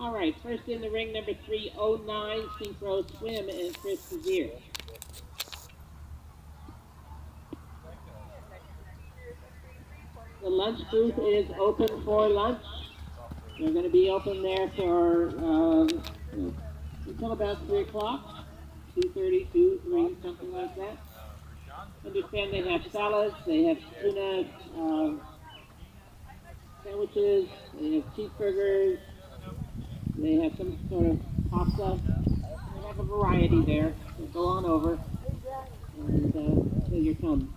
All right, first in the ring, number 309, Synchro Swim, and Chris Kazir. The lunch booth is open for lunch. They're going to be open there for um, until about 3 o'clock, 2.30, 2, 3, something like that. Understand they have salads, they have tuna um, sandwiches, they have cheeseburgers, they have some sort of pasta. They have a variety there. So go on over and uh, fill your tongue.